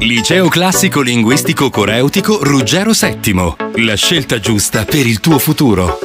Liceo Classico Linguistico Coreutico Ruggero VII. La scelta giusta per il tuo futuro.